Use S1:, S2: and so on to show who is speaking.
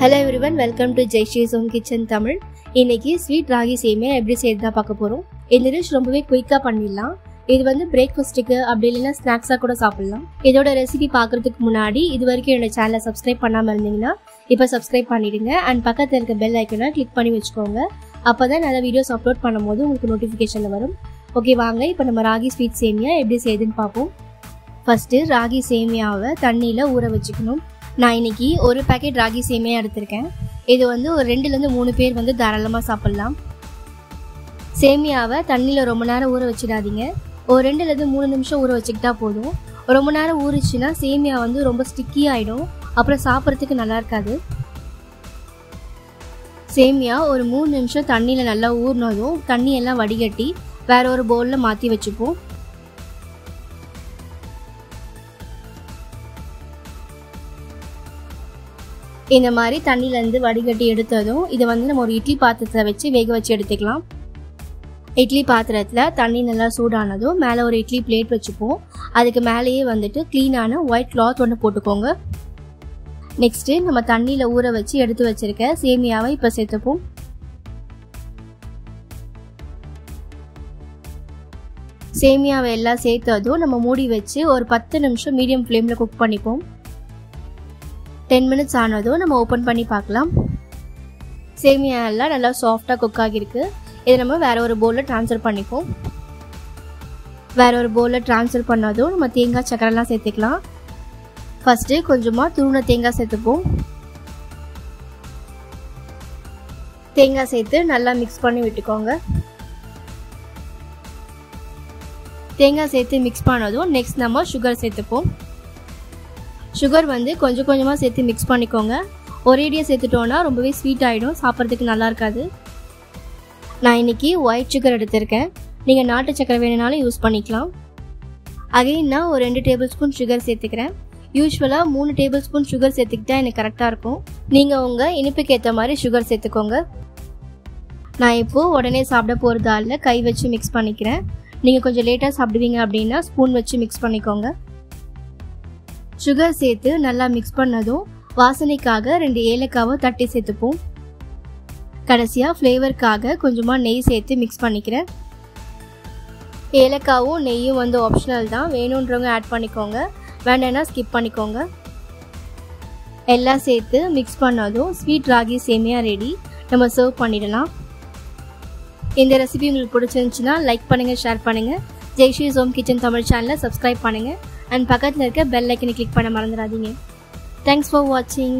S1: Hello everyone welcome to Jaishee's home kitchen Tamil இன்னைக்கு sweet ragi சேமியா எப்படி செய்யறது தான் பார்க்க போகிறோம் இந்த டிஷ் ரொம்பவே குயிக்காக பண்ணிடலாம். இது வந்து பிரேக்ஃபாஸ்ட்டுக்கு அப்படி இல்லைன்னா ஸ்நாக்ஸாக கூட சாப்பிடலாம். இதோட ரெசிபி பார்க்கறதுக்கு முன்னாடி இது வரைக்கும் என்னோட சேனலை சப்ஸ்கிரைப் பண்ணாமல் இருந்தீங்கன்னா இப்போ சப்ஸ்கிரைப் பண்ணிடுங்க. அண்ட் பக்கத்தில் இருக்க பெல் ஐக்கனை கிளிக் பண்ணி வச்சுக்கோங்க. அப்போ தான் நல்ல வீடியோஸ் அப்லோட் பண்ணும்போது உங்களுக்கு நோட்டிஃபிகேஷனில் வரும். ஓகே வாங்க இப்போ நம்ம ராகி ஸ்வீட் சேமியா எப்படி செய்யுதுன்னு பார்ப்போம். ஃபஸ்ட்டு ராகி சேமியாவை தண்ணியில் ஊற வச்சுக்கணும். நான் இன்னைக்கு ஒரு பேக்கெட் ராகி சேமியா எடுத்திருக்கேன். இது வந்து ஒரு ரெண்டுலேருந்து மூணு பேர் வந்து தாராளமாக சாப்பிட்லாம். சேமியாவை தண்ணியில் ரொம்ப நேரம் ஊற வச்சிடாதீங்க. ஒரு ரெண்டுலேருந்து மூணு நிமிஷம் ஊற வச்சுக்கிட்டா போதும். ரொம்ப நேரம் ஊறிச்சுன்னா சேமியா வந்து ரொம்ப ஸ்டிக்கி ஆகிடும் அப்புறம் சாப்பிட்றதுக்கு நல்லா இருக்காது. சேமியா ஒரு மூணு நிமிஷம் தண்ணியில் நல்லா ஊறினதும் தண்ணியெல்லாம் வடிகட்டி வேற ஒரு பவுலில் மாற்றி வச்சுப்போம். இந்த மாதிரி தண்ணியிலேருந்து வடிகட்டி எடுத்ததும் இதை வந்து நம்ம ஒரு இட்லி பாத்திரத்தில் வச்சு வேக வச்சு எடுத்துக்கலாம். இட்லி பாத்திரத்தில் தண்ணி நல்லா சூடானதும் மேலே ஒரு இட்லி பிளேட் வச்சுப்போம். அதுக்கு மேலேயே வந்துட்டு க்ளீனான ஒயிட் கிளாத் ஒன்று போட்டுக்கோங்க. நெக்ஸ்ட்டு நம்ம தண்ணியில் ஊற வச்சு எடுத்து வச்சிருக்க சேமியாவை இப்போ சேர்த்துப்போம். சேமியாவை எல்லாம் சேர்த்ததும் நம்ம மூடி வச்சு ஒரு பத்து நிமிஷம் மீடியம் ஃப்ளேமில் குக் பண்ணிப்போம். டென் மினிட்ஸ் ஆனதும் நம்ம ஓப்பன் பண்ணி பார்க்கலாம். சேமியா எல்லாம் நல்லா சாஃப்டாக குக் ஆகியிருக்கு. இதை நம்ம வேற ஒரு பவுலில் ட்ரான்ஸ்ஃபர் பண்ணிப்போம். வேற ஒரு பவுலில் ட்ரான்ஸ்ஃபர் பண்ணதும் நம்ம தேங்காய் சக்கரைலாம் சேர்த்துக்கலாம். ஃபஸ்ட்டு கொஞ்சமாக துருண தேங்காய் சேர்த்துப்போம். தேங்காய் சேர்த்து நல்லா மிக்ஸ் பண்ணி விட்டுக்கோங்க. தேங்காய் சேர்த்து மிக்ஸ் பண்ணதும் நெக்ஸ்ட் நம்ம சுகர் சேர்த்துப்போம். சுகர் வந்து கொஞ்சம் கொஞ்சமாக சேர்த்து மிக்ஸ் பண்ணிக்கோங்க. ஒரேடியாக சேர்த்துட்டோன்னா ரொம்பவே ஸ்வீட் ஆகிடும் சாப்பிட்றதுக்கு நல்லா இருக்காது. நான் இன்னைக்கு ஒயிட் சுகர் எடுத்திருக்கேன். நீங்கள் நாட்டு சக்கரை வேணுனாலும் யூஸ் பண்ணிக்கலாம். அகெயின் நான் ஒரு ரெண்டு டேபிள் ஸ்பூன் சுகர் சேர்த்துக்கிறேன் யூஸ்வலாக மூணு டேபிள் ஸ்பூன் சுகர் சேர்த்துக்கிட்டா எனக்கு கரெக்டாக இருக்கும். நீங்கள் உங்கள் இனிப்புக்கு ஏற்ற மாதிரி சுகர் சேர்த்துக்கோங்க. நான் இப்போது உடனே சாப்பிட போகிறதால கை வச்சு மிக்ஸ் பண்ணிக்கிறேன். நீங்கள் கொஞ்சம் லேட்டாக சாப்பிடுவீங்க அப்படின்னா ஸ்பூன் வச்சு மிக்ஸ் பண்ணிக்கோங்க. சுகர் சேர்த்து நல்லா மிக்ஸ் பண்ணதும் வாசனைக்காக ரெண்டு ஏலக்காவை தட்டி சேர்த்துப்போம். கடைசியாக ஃப்ளேவருக்காக கொஞ்சமாக நெய் சேர்த்து மிக்ஸ் பண்ணிக்கிறேன். ஏலக்காவும் நெய்யும் வந்து ஆப்ஷனல் தான். வேணுன்றவங்க ஆட் பண்ணிக்கோங்க. வேண்டாம்னா ஸ்கிப் பண்ணிக்கோங்க. எல்லாம் சேர்த்து மிக்ஸ் பண்ணதும் ஸ்வீட் ராகி சேமியா ரெடி நம்ம சர்வ் பண்ணிடலாம். இந்த ரெசிபி உங்களுக்கு பிடிச்சிருந்துச்சுன்னா லைக் பண்ணுங்கள் ஷேர் பண்ணுங்கள் ஜெய்ஷீஸ் ஹோம் கிச்சன் தமிழ் சேனலை சப்ஸ்கிரைப் பண்ணுங்கள் அண்ட் பக்கத்தில் இருக்க பெல் ஐக்கனை கிளிக் பண்ண மறந்துடாதீங்க. தேங்க்ஸ் ஃபார் வாட்சிங்